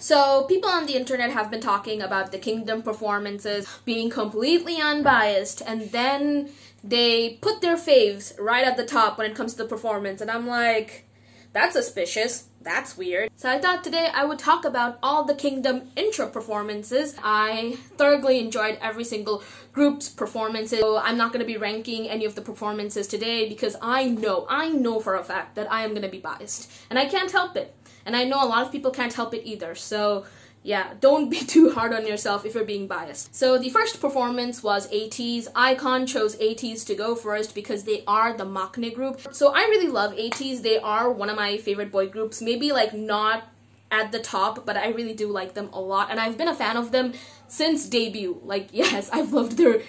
So, people on the internet have been talking about the Kingdom performances being completely unbiased, and then they put their faves right at the top when it comes to the performance, and I'm like, that's suspicious. That's weird. So I thought today I would talk about all the Kingdom intro performances. I thoroughly enjoyed every single group's performances. So I'm not going to be ranking any of the performances today because I know, I know for a fact that I am going to be biased. And I can't help it. And I know a lot of people can't help it either. So yeah, don't be too hard on yourself if you're being biased. So the first performance was ATEEZ. iKON chose ATEEZ to go first because they are the Maknae group. So I really love ATEEZ. They are one of my favorite boy groups. Maybe like not at the top, but I really do like them a lot. And I've been a fan of them since debut. Like, yes, I've loved their,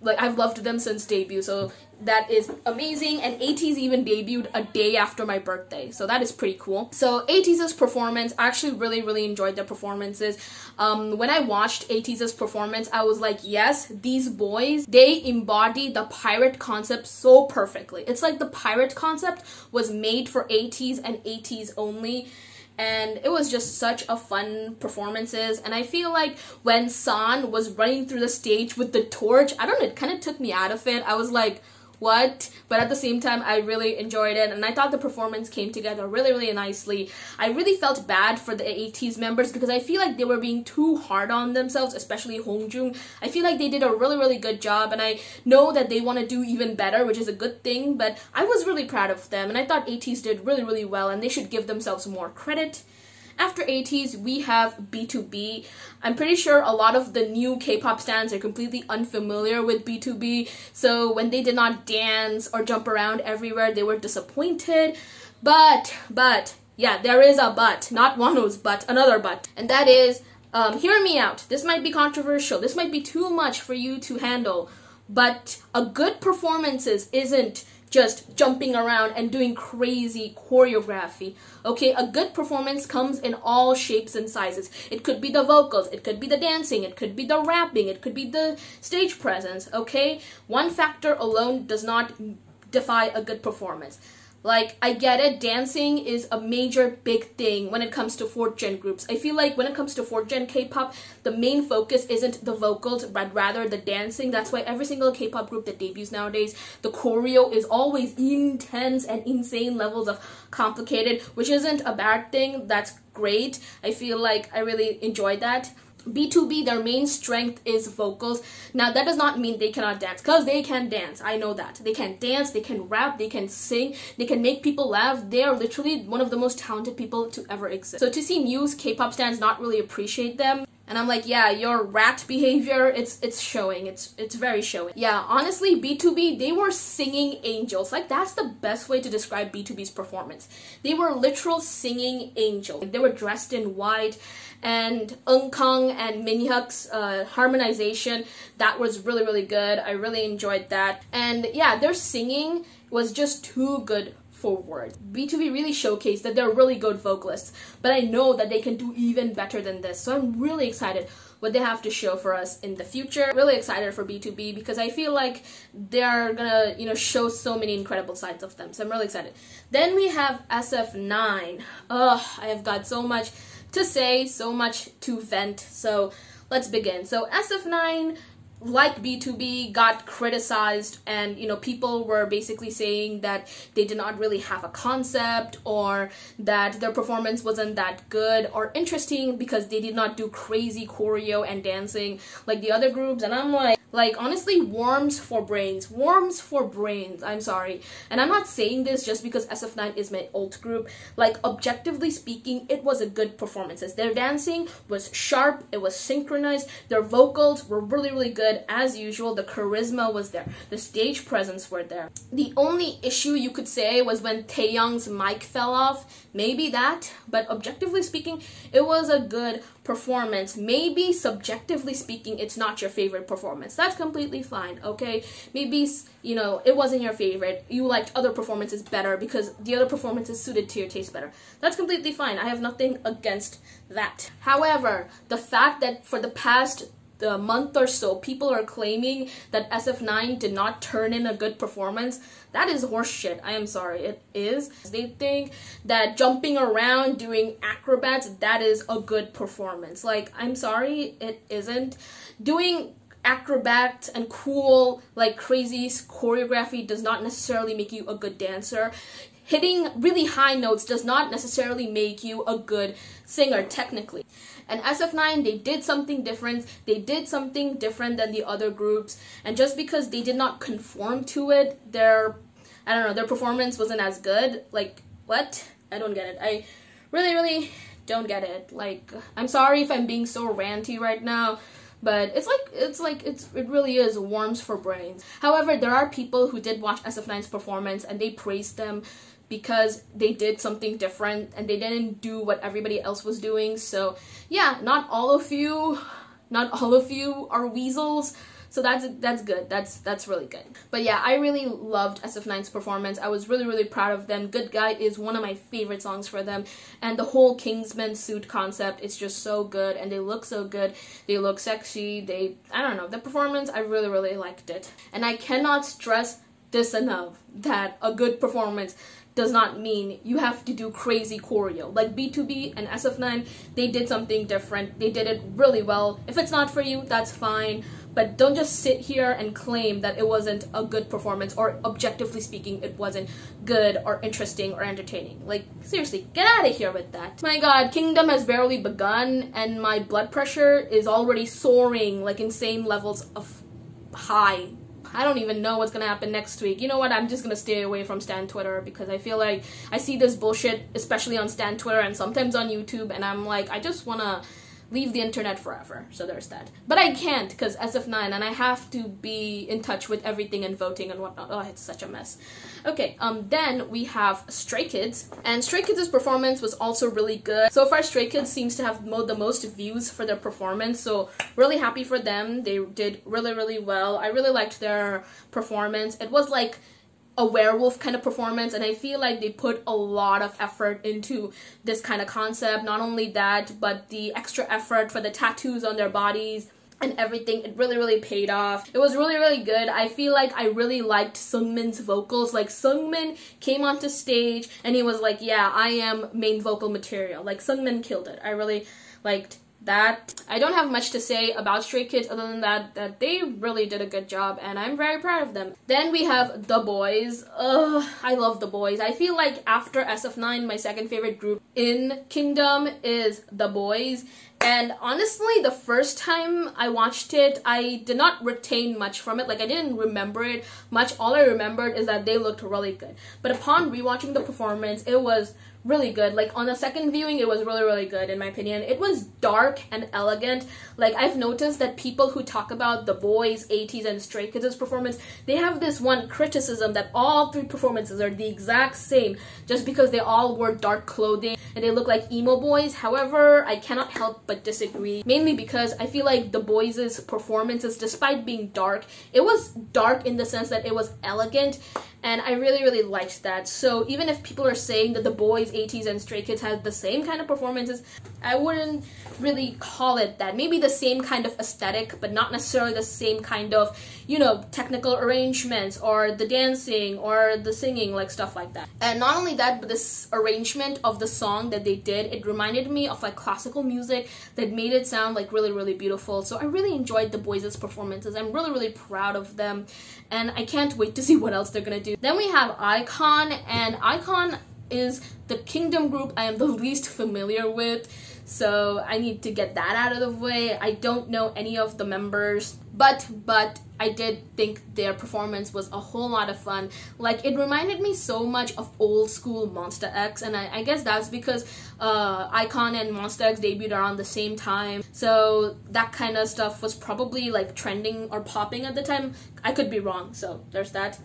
like, I've loved them since debut. So that is amazing. And ATEEZ even debuted a day after my birthday. So that is pretty cool. So ATEEZ's performance, I actually really, really enjoyed their performances. Um, when I watched ATEEZ's performance, I was like, yes, these boys, they embody the pirate concept so perfectly. It's like the pirate concept was made for ATEEZ and ATEEZ only and it was just such a fun performances. And i feel like when san was running through the stage with the torch i don't know it kind of took me out of it. I was like what? But at the same time i really enjoyed it and i thought the performance came together really really nicely. I really felt bad for the ATEEZ members because i feel like they were being too hard on themselves especially Hongjoong i feel like they did a really really good job and i know that they want to do even better which is a good thing but i was really proud of them and i thought ATEEZ did really really well and they should give themselves more credit after ATEEZ, we have BTOB. I'm pretty sure a lot of the new K-pop stans are completely unfamiliar with BTOB, so when they did not dance or jump around everywhere, they were disappointed. But, but, yeah, there is a but, not Wonho's but, another but, and that is, um, hear me out. This might be controversial. This might be too much for you to handle, but a good performances isn't just jumping around and doing crazy choreography. Okay, a good performance comes in all shapes and sizes. It could be the vocals, it could be the dancing, it could be the rapping, it could be the stage presence. Okay, one factor alone does not defy a good performance. Like, I get it, dancing is a major big thing when it comes to 4th gen groups. I feel like when it comes to 4th gen K-pop, the main focus isn't the vocals, but rather the dancing. That's why every single K-pop group that debuts nowadays, the choreo is always intense and insane levels of complicated, which isn't a bad thing. That's great. I feel like I really enjoy that. BTOB, their main strength is vocals. Now, that does not mean they cannot dance, because they can dance. I know that. They can dance, they can rap, they can sing, they can make people laugh. They are literally one of the most talented people to ever exist. So to see Muse K-pop stans not really appreciate them, and I'm like, yeah, your rat behavior, it's it's showing. It's it's very showing. Yeah, honestly, BTOB, they were singing angels. Like that's the best way to describe BTOB's performance. They were literal singing angels. Like, they were dressed in white and Eunkwang and Minhyuk's uh, harmonization, that was really, really good. I really enjoyed that. And yeah, their singing was just too good forward. BTOB really showcased that they're really good vocalists, but I know that they can do even better than this. So I'm really excited what they have to show for us in the future. Really excited for BTOB because I feel like they're gonna, you know, show so many incredible sides of them. So I'm really excited. Then we have SF9. Ugh, I have got so much to say, so much to vent. So let's begin. So SF9 like BTOB got criticized and you know people were basically saying that they did not really have a concept or that their performance wasn't that good or interesting because they did not do crazy choreo and dancing like the other groups. And I'm like like, honestly, worms for brains. Worms for brains. I'm sorry. And I'm not saying this just because SF9 is my ult group. Like, objectively speaking, it was a good performance. Their dancing was sharp, it was synchronized, their vocals were really, really good as usual. The charisma was there, the stage presence were there. The only issue you could say was when Taeyang's mic fell off. Maybe that, but objectively speaking, it was a good performance. Maybe subjectively speaking, it's not your favorite performance. That's completely fine, okay? Maybe, you know, it wasn't your favorite. You liked other performances better because the other performances suited to your taste better. That's completely fine. I have nothing against that. However, the fact that for the past the month or so, people are claiming that SF9 did not turn in a good performance. That is horseshit. I am sorry. It is. They think that jumping around, doing acrobats, that is a good performance. Like, I'm sorry, it isn't. Doing acrobats and cool, like crazy choreography does not necessarily make you a good dancer hitting really high notes does not necessarily make you a good singer technically. And SF9, they did something different. They did something different than the other groups. And just because they did not conform to it, their, I don't know, their performance wasn't as good. Like, what? I don't get it. I really, really don't get it. Like, I'm sorry if I'm being so ranty right now but it's like it's like it's it really is warms for brains. However, there are people who did watch SF9's performance and they praised them because they did something different and they didn't do what everybody else was doing. So yeah, not all of you, not all of you are weasels. So that's that's good. That's that's really good. But yeah, I really loved SF9's performance. I was really really proud of them. Good Guy is one of my favorite songs for them, and the whole Kingsman suit concept is just so good, and they look so good. They look sexy. They I don't know the performance. I really really liked it, and I cannot stress this enough that a good performance does not mean you have to do crazy choreo. Like BTOB and SF9, they did something different. They did it really well. If it's not for you, that's fine. But don't just sit here and claim that it wasn't a good performance or objectively speaking, it wasn't good or interesting or entertaining. Like, seriously, get out of here with that. My god, Kingdom has barely begun and my blood pressure is already soaring like insane levels of high I don't even know what's gonna happen next week. You know what? I'm just gonna stay away from Stan Twitter because I feel like I see this bullshit, especially on Stan Twitter and sometimes on YouTube, and I'm like, I just wanna leave the internet forever. So there's that. But I can't because SF9 and I have to be in touch with everything and voting and whatnot. Oh, it's such a mess. Okay, um, then we have Stray Kids. And Stray Kids' performance was also really good. So far, Stray Kids seems to have the most views for their performance. So really happy for them. They did really, really well. I really liked their performance. It was like a werewolf kind of performance and I feel like they put a lot of effort into this kind of concept. Not only that, but the extra effort for the tattoos on their bodies and everything it really really paid off. It was really really good. I feel like i really liked Seungmin's vocals. Like Seungmin came onto stage and he was like yeah i am main vocal material. Like Seungmin killed it. I really liked that I don't have much to say about Stray Kids other than that that they really did a good job and I'm very proud of them. Then we have The Boyz. Ugh, I love The Boyz. I feel like after SF9 my second favorite group in Kingdom is The Boyz and honestly, the first time I watched it, I did not retain much from it. Like, I didn't remember it much. All I remembered is that they looked really good. But upon rewatching the performance, it was really good. Like on the second viewing, it was really, really good in my opinion. It was dark and elegant. Like I've noticed that people who talk about The Boyz, ATEEZ, and Stray Kids' performance, they have this one criticism that all three performances are the exact same just because they all wore dark clothing and they look like emo boys. However, I cannot help but disagree. Mainly because I feel like The Boyz' performances, despite being dark, it was dark in the sense that it was elegant and I really really liked that. So even if people are saying that The Boyz, ATEEZ, and Stray Kids had the same kind of performances, I wouldn't really call it that. Maybe the same kind of aesthetic, but not necessarily the same kind of, you know, technical arrangements or the dancing or the singing, like stuff like that. And not only that, but this arrangement of the song that they did, it reminded me of like classical music that made it sound like really really beautiful. So I really enjoyed The Boyz' performances. I'm really really proud of them, and I can't wait to see what else they're gonna do. Then we have iKON and iKON is the Kingdom group I am the least familiar with. So I need to get that out of the way. I don't know any of the members, but but I did think their performance was a whole lot of fun. Like it reminded me so much of old school Monsta X, and I, I guess that's because uh, iKON and Monsta X debuted around the same time. So that kind of stuff was probably like trending or popping at the time. I could be wrong, so there's that.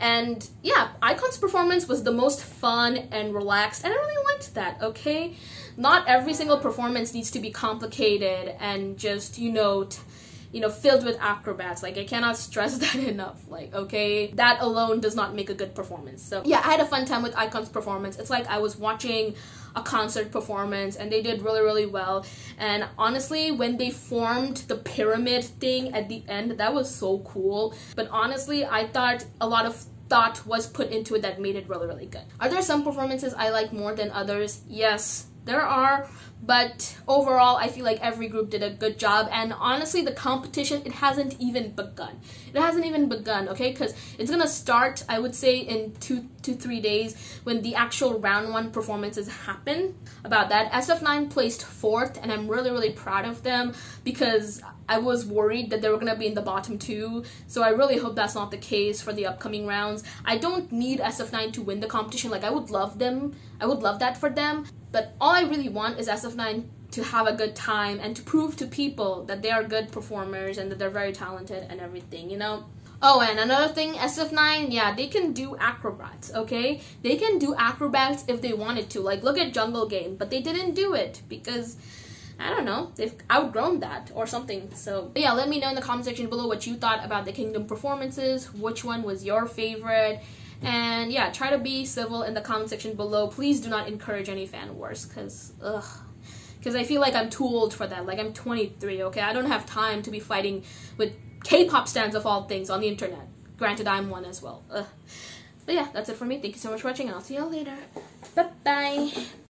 And yeah, iKON's performance was the most fun and relaxed, and I really liked that. Okay not every single performance needs to be complicated and just, you know, you know, filled with acrobats. Like, I cannot stress that enough. Like, okay, that alone does not make a good performance. So, yeah, I had a fun time with iKON's performance. It's like I was watching a concert performance and they did really really well and honestly when they formed the pyramid thing at the end that was so cool but honestly i thought a lot of thought was put into it that made it really really good are there some performances i like more than others yes there are but overall i feel like every group did a good job. And honestly the competition it hasn't even begun. It hasn't even begun okay? Because it's gonna start i would say in two to three days when the actual round one performances happen. About that sf9 placed fourth and i'm really really proud of them because i was worried that they were gonna be in the bottom two. So i really hope that's not the case for the upcoming rounds. I don't need sf9 to win the competition. Like i would love them. I would love that for them. But all I really want is SF9 to have a good time and to prove to people that they are good performers and that they're very talented and everything, you know? Oh, and another thing, SF9, yeah, they can do acrobats, okay? They can do acrobats if they wanted to. Like, look at Jungle Game, but they didn't do it because, I don't know, they've outgrown that or something. So, yeah, let me know in the comment section below what you thought about the Kingdom performances, which one was your favorite, and yeah, try to be civil in the comment section below. Please do not encourage any fan wars, because, ugh. Because I feel like I'm too old for that. Like, I'm 23, okay? I don't have time to be fighting with K-pop stands of all things on the internet. Granted, I'm one as well. Ugh. But yeah, that's it for me. Thank you so much for watching, and I'll see y'all later. Bye-bye.